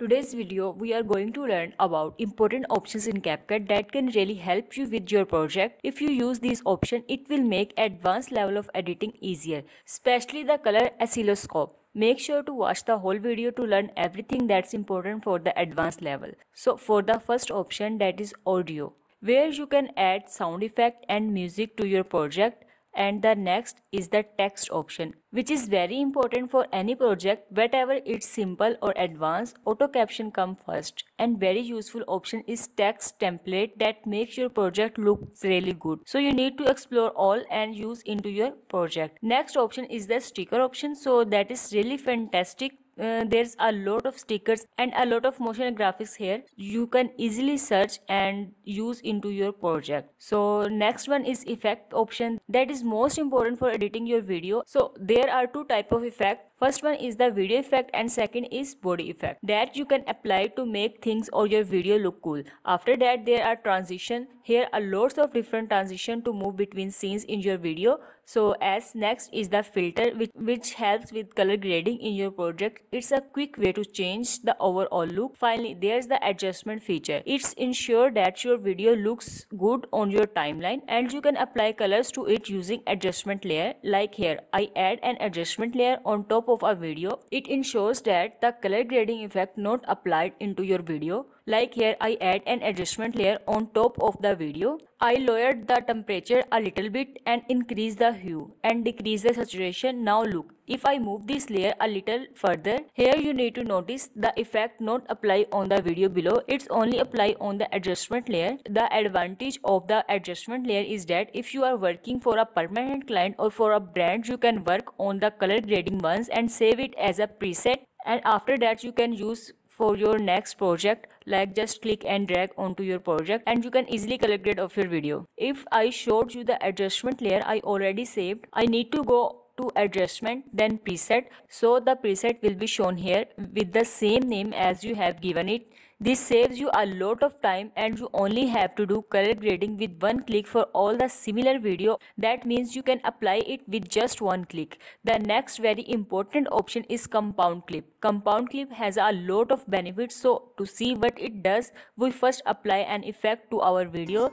Today's video we are going to learn about important options in CapCut that can really help you with your project. If you use these options, it will make advanced level of editing easier, especially the color oscilloscope. Make sure to watch the whole video to learn everything that's important for the advanced level. So for the first option that is audio, where you can add sound effect and music to your project and the next is the text option which is very important for any project whatever it's simple or advanced auto caption come first. And very useful option is text template that makes your project look really good. So you need to explore all and use into your project. Next option is the sticker option. So that is really fantastic uh, there's a lot of stickers and a lot of motion graphics here. You can easily search and use into your project. So next one is effect option. That is most important for editing your video. So there are two type of effect. First one is the video effect and second is body effect. That you can apply to make things or your video look cool. After that there are transition. Here are lots of different transition to move between scenes in your video. So as next is the filter which, which helps with color grading in your project. It's a quick way to change the overall look. Finally there's the adjustment feature. It's ensure that your video looks good on your timeline and you can apply colors to it using adjustment layer like here. I add an adjustment layer on top of a video, it ensures that the color grading effect not applied into your video. Like here I add an adjustment layer on top of the video. I lowered the temperature a little bit and increase the hue and decrease the saturation. Now look, if I move this layer a little further, here you need to notice the effect not apply on the video below. It's only apply on the adjustment layer. The advantage of the adjustment layer is that if you are working for a permanent client or for a brand, you can work on the color grading ones and save it as a preset and after that you can use for your next project like just click and drag onto your project and you can easily color grade of your video. If i showed you the adjustment layer i already saved i need to go to adjustment then preset. So the preset will be shown here with the same name as you have given it this saves you a lot of time and you only have to do color grading with one click for all the similar video. That means you can apply it with just one click. The next very important option is compound clip. Compound clip has a lot of benefits so to see what it does we first apply an effect to our video.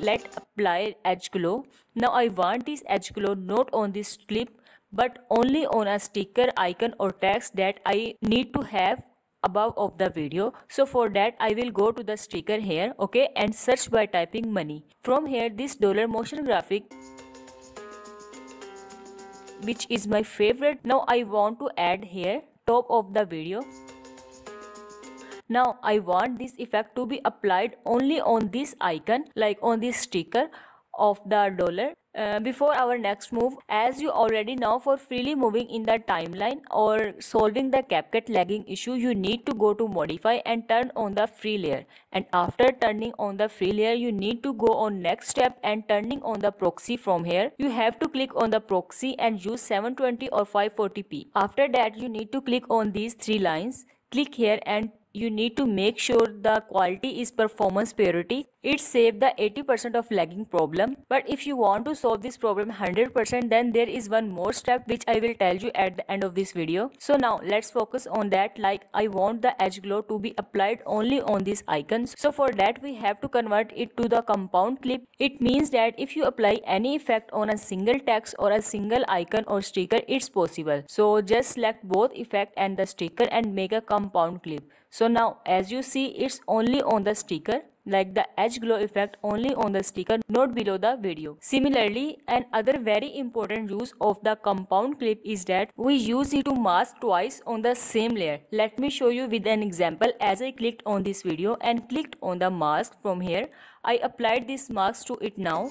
let apply edge glow now i want this edge glow not on this clip but only on a sticker icon or text that I need to have above of the video. So for that i will go to the sticker here okay and search by typing money. From here this dollar motion graphic which is my favorite. Now i want to add here top of the video. Now i want this effect to be applied only on this icon like on this sticker of the dollar uh, before our next move as you already know for freely moving in the timeline or solving the CapCut lagging issue you need to go to modify and turn on the free layer. And after turning on the free layer you need to go on next step and turning on the proxy from here. You have to click on the proxy and use 720 or 540p after that you need to click on these three lines. Click here and you need to make sure the quality is performance parity it saves the 80% of lagging problem. But if you want to solve this problem 100% then there is one more step which I will tell you at the end of this video. So now let's focus on that like I want the edge glow to be applied only on these icons. So for that we have to convert it to the compound clip. It means that if you apply any effect on a single text or a single icon or sticker it's possible. So just select both effect and the sticker and make a compound clip so now as you see it's only on the sticker like the edge glow effect only on the sticker not below the video. Similarly, another very important use of the compound clip is that we use it to mask twice on the same layer. Let me show you with an example as I clicked on this video and clicked on the mask from here. I applied this mask to it now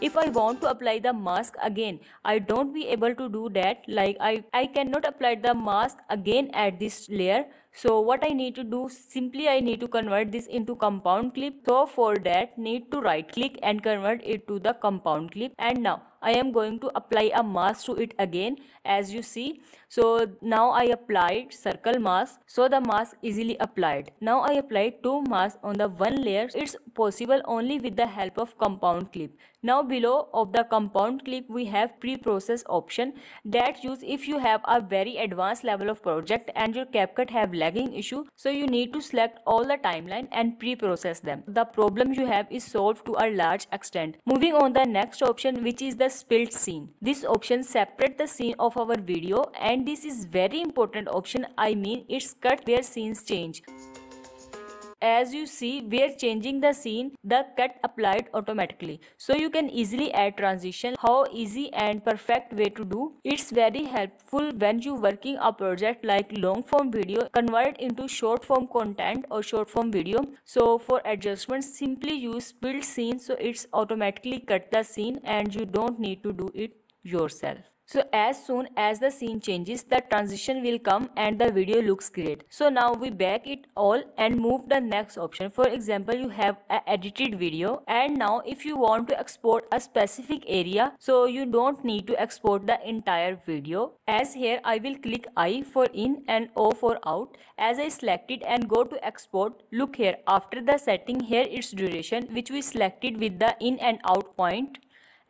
if I want to apply the mask again. I don't be able to do that. Like I, I cannot apply the mask again at this layer. So what I need to do simply I need to convert this into compound clip. So for that need to right click and convert it to the compound clip. And now I am going to apply a mask to it again as you see. So now I applied circle mask. So the mask easily applied. Now I applied two masks on the one layer. It's possible only with the help of compound clip. Now below of the compound clip we have pre-process option that use if you have a very advanced level of project and your CapCut have lagging issue so you need to select all the timeline and pre-process them the problem you have is solved to a large extent moving on the next option which is the split scene. This option separate the scene of our video and this is very important option I mean it's cut where scenes change. As you see, we are changing the scene, the cut applied automatically. So you can easily add transition. How easy and perfect way to do. It's very helpful when you working a project like long form video, convert into short form content or short form video. So for adjustments, simply use build scene so it's automatically cut the scene and you don't need to do it yourself. So as soon as the scene changes, the transition will come and the video looks great. So now we back it all and move the next option. For example, you have a edited video and now if you want to export a specific area, so you don't need to export the entire video. As here, I will click I for in and O for out. As I select it and go to export, look here after the setting here its duration which we selected with the in and out point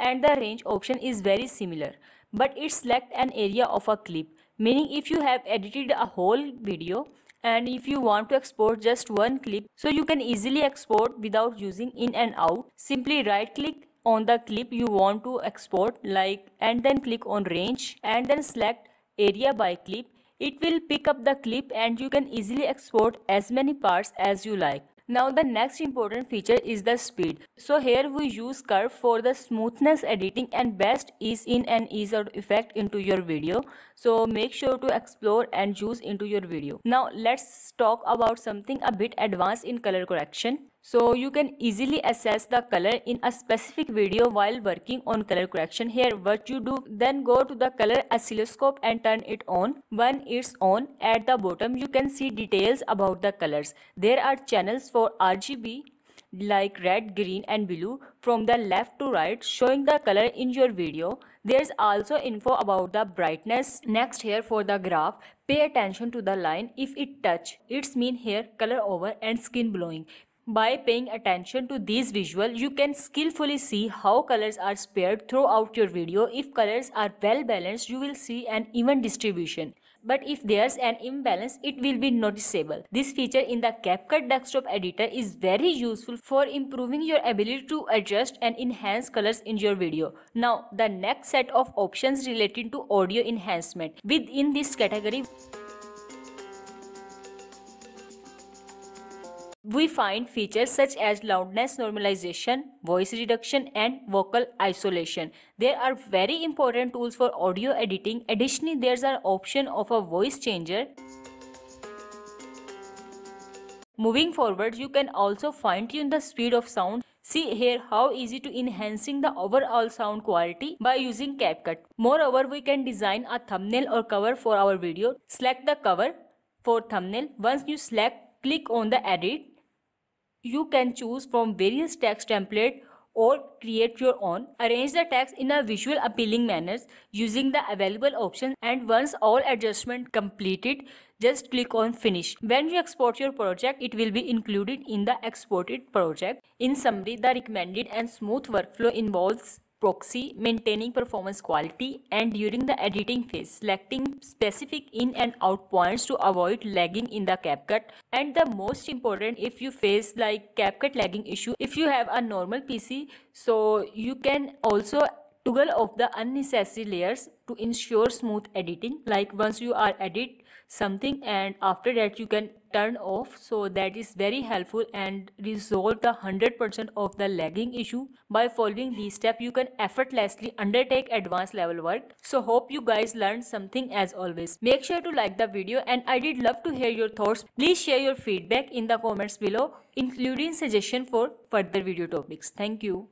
and the range option is very similar but it select an area of a clip. Meaning if you have edited a whole video and if you want to export just one clip so you can easily export without using in and out. Simply right click on the clip you want to export like and then click on range and then select area by clip. It will pick up the clip and you can easily export as many parts as you like now the next important feature is the speed. So here we use curve for the smoothness editing and best ease in and ease out effect into your video. So make sure to explore and use into your video. Now let's talk about something a bit advanced in color correction. So you can easily assess the color in a specific video while working on color correction. Here what you do then go to the color oscilloscope and turn it on. When it's on at the bottom you can see details about the colors. There are channels for RGB like red, green and blue from the left to right showing the color in your video. There's also info about the brightness. Next here for the graph, pay attention to the line. If it touch, it's mean here color over and skin blowing. By paying attention to these visual, you can skillfully see how colors are spared throughout your video. If colors are well balanced, you will see an even distribution. But if there's an imbalance, it will be noticeable. This feature in the CapCut desktop editor is very useful for improving your ability to adjust and enhance colors in your video. Now, the next set of options related to audio enhancement. Within this category, We find features such as loudness normalization, voice reduction and vocal isolation. There are very important tools for audio editing. Additionally, there's an option of a voice changer. Moving forward, you can also fine-tune the speed of sound. See here how easy to enhancing the overall sound quality by using CapCut. Moreover, we can design a thumbnail or cover for our video. Select the cover for thumbnail. Once you select, click on the edit you can choose from various text template or create your own. Arrange the text in a visual appealing manner using the available options and once all adjustment completed, just click on finish. When you export your project, it will be included in the exported project. In summary, the recommended and smooth workflow involves proxy, maintaining performance quality, and during the editing phase, selecting specific in and out points to avoid lagging in the CapCut. And the most important, if you face like CapCut lagging issue, if you have a normal PC, so you can also toggle off the unnecessary layers to ensure smooth editing. Like once you are edit something and after that you can turn off. So that is very helpful and resolve the 100% of the lagging issue. By following these steps you can effortlessly undertake advanced level work. So hope you guys learned something as always. Make sure to like the video and i did love to hear your thoughts. Please share your feedback in the comments below including suggestion for further video topics. Thank you